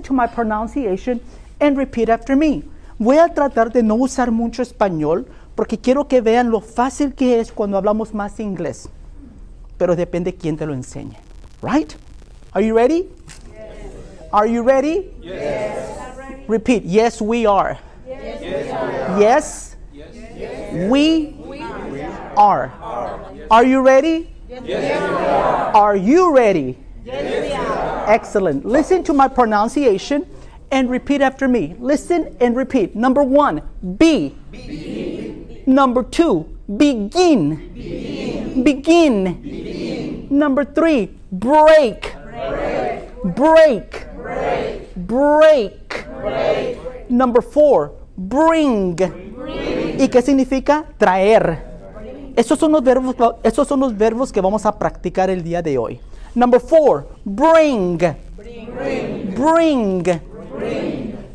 to my pronunciation and repeat after me. Voy a tratar de no usar mucho español porque quiero que vean lo fácil que es cuando hablamos más inglés. Pero depende quién te lo enseñe. Right? Are you ready? Are you ready? Repeat. Yes, we are. Yes, we are. Are you ready? Are you ready? Excellent. Listen to my pronunciation and repeat after me. Listen and repeat. Number one, be. Number two, begin. Begin. Number three, break. Break. Break. Number four, bring. ¿Y qué significa traer? Esos son los verbos, esos son los verbos que vamos a practicar el día de hoy. Number four, bring. Bring.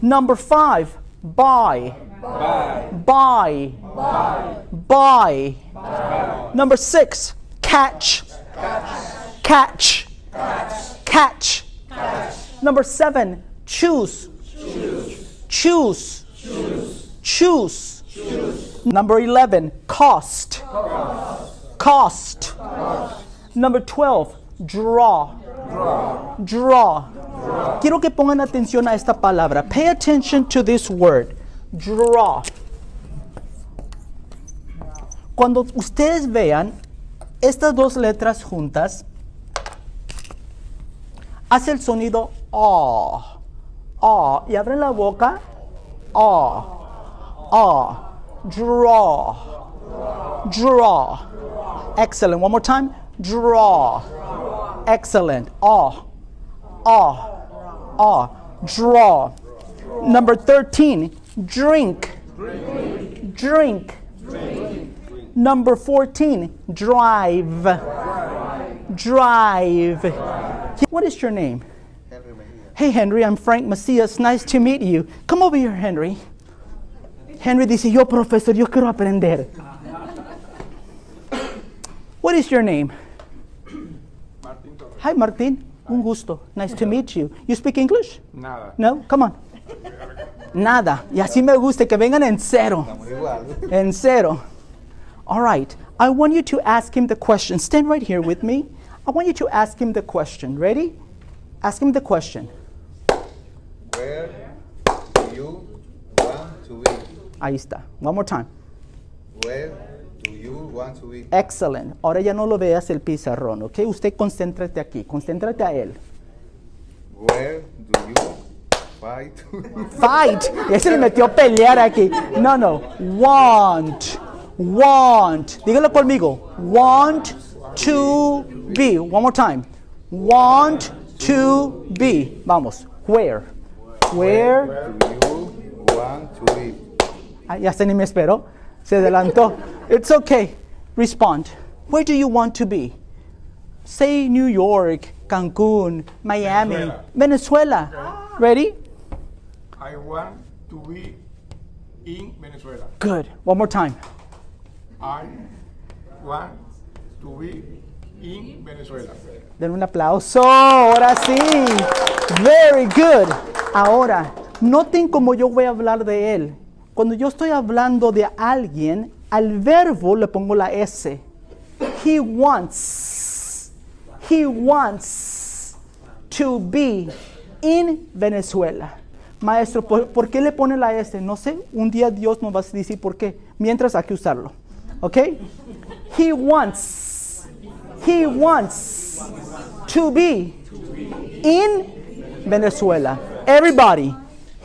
Number five, buy. Buy. Buy. Buy. Number six, catch. Catch. Catch. Catch. Number seven, choose. Choose. Choose. Number 11, cost. Cost. Number 12, draw. Draw. Quiero que pongan atención a esta palabra. Pay attention to this word. Draw. Cuando ustedes vean estas dos letras juntas, hace el sonido ah. Ah. Y abren la boca. Ah. Ah. Draw. Draw. Excellent. One more time. Draw. Excellent. Ah. Ah. Ah. Draw. Number 13. Drink. Drink. Number 14. Drive. Drive. What is your name? Hey Henry, I'm Frank Macias. Nice to meet you. Come over here, Henry. Henry dice, yo profesor, yo quiero aprender. What is your name? Hi, Martin. Un gusto. Nice to meet you. You speak English? Nada. No? Come on. Nada. Y así me gusta que vengan en cero. En cero. All right. I want you to ask him the question. Stand right here with me. I want you to ask him the question. Ready? Ask him the question. Where do you want to be? Ahí está. One more time. Where to be? Excellent. Ahora ya no lo veas el pizarrón, ¿ok? Usted concéntrate aquí. Concéntrate a él. Where do you fight? Fight. Ya se le metió a pelear aquí. No, no. Want. Want. Dígalo conmigo. Want to be. One more time. Want to be. Vamos. Where? Where? Where do you want to be? Ah, ya se ni me esperó. Se adelantó. It's okay. Respond. Where do you want to be? Say New York, Cancun, Miami, Venezuela. Ready? I want to be in Venezuela. Good. One more time. I want to be in Venezuela. Den un aplauso. Ahora sí. Very good. Ahora, noten cómo yo voy a hablar de él. Cuando yo estoy hablando de alguien, al verbo le pongo la S. He wants. He wants to be in Venezuela. Maestro, ¿por, qué le pone la S? No sé. Un día Dios nos va a decir por qué. Mientras hay que usarlo. ¿Ok? He wants. He wants to be in Venezuela. Everybody,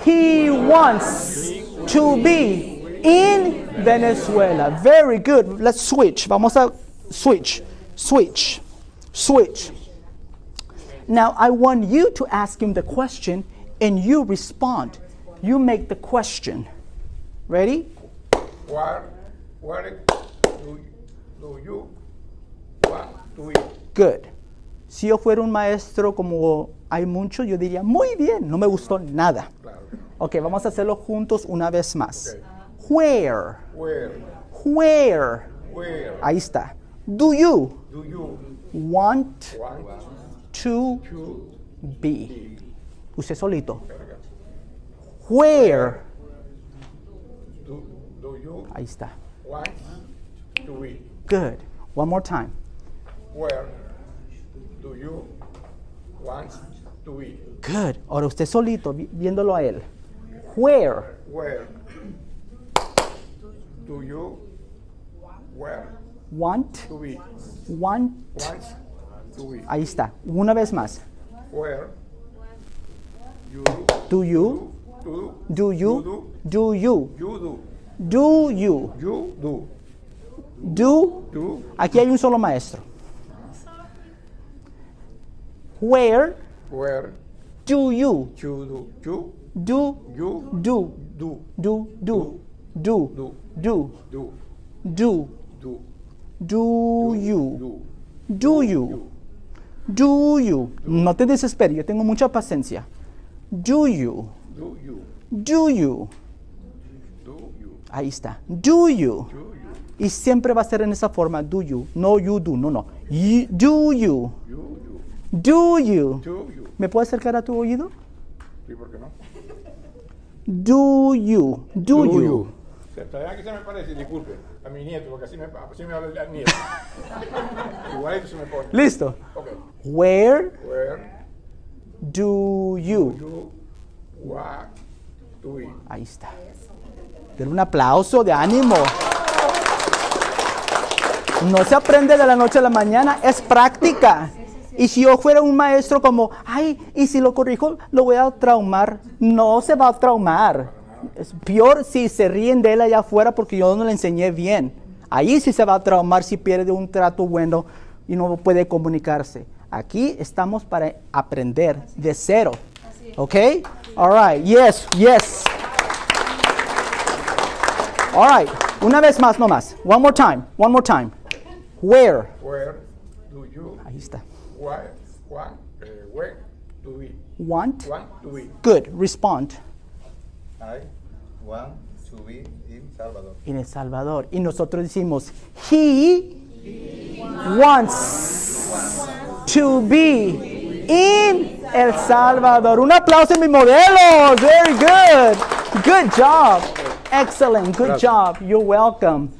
he wants to be in Venezuela. Very good. Let's switch. Vamos a switch. Switch. Switch. Now, I want you to ask him the question and you respond. You make the question. Ready? Where, where do, do you want to be? Good. Si yo fuera un maestro como hay muchos, yo diría, muy bien, no me gustó nada. Claro. Ok, vamos a hacerlo juntos una vez más. Where, Where, where, where ahí está. Do you do you want want to to be? Usted solito. Where? Do, do you Ahí está. want to be? Good. One more time. Where do you want to be? Good. Ahora usted solito, vi- viéndolo a él. Where? Where do you where Want? to be? Want? Want to be? Ahí está. Una vez más. Where you Do you? do Do you? do Do you? you do Do you? you do Do? do Aquí hay un solo maestro. Where where do you? you do you Do? you Do? do Do? Do? Do? Do Do? do Do? do Do you? do Do you? Do you? No te desesperes, yo tengo mucha paciencia. Do you? do you Do you? do you Ahí está. Do you? do Y siempre va a ser en esa forma, do you. No you do, no, no. You- do you? Do you? do ¿Me puedes acercar a tu oído? sí por qué no Do you? Do, you? Todavía que se me parece, disculpe, a mi nieto, porque así me, así me habla el nieto. Igualito se me pone. Listo. Ok. Where Where do you? you want to be? Ahí está. Denle un aplauso de ánimo. No se aprende de la noche a la mañana, es práctica. Y si yo fuera un maestro como, ay, y si lo corrijo, lo voy a traumar. No se va a traumar. Es peor si se ríen de él allá afuera porque yo no le enseñé bien. Ahí sí se va a traumar si pierde un trato bueno y no puede comunicarse. Aquí estamos para aprender de cero. ¿Ok? All right. Yes, yes. All right. Una vez más, no más. One more time. One more time. Where? Where do you Ahí está. want uh, where to be? Want? Good. Respond. I want to be in Salvador. En El Salvador. Y nosotros decimos, He wants to be in El Salvador. Un aplauso a mi modelo. Very good. Good job. Excellent. Good job. You're welcome.